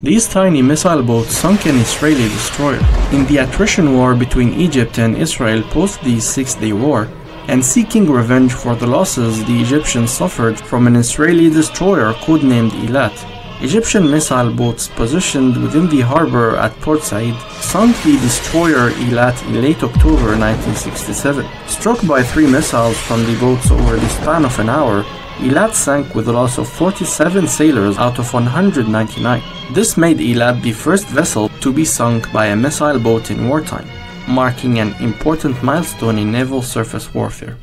These tiny missile boats sunk an Israeli destroyer. In the attrition war between Egypt and Israel post the Six Day War, and seeking revenge for the losses the Egyptians suffered from an Israeli destroyer codenamed Eilat, Egyptian missile boats positioned within the harbor at Port Said sunk the destroyer Eilat in late October 1967. Struck by three missiles from the boats over the span of an hour, Eilat sank with a loss of 47 sailors out of 199. This made Eilat the first vessel to be sunk by a missile boat in wartime, marking an important milestone in naval surface warfare.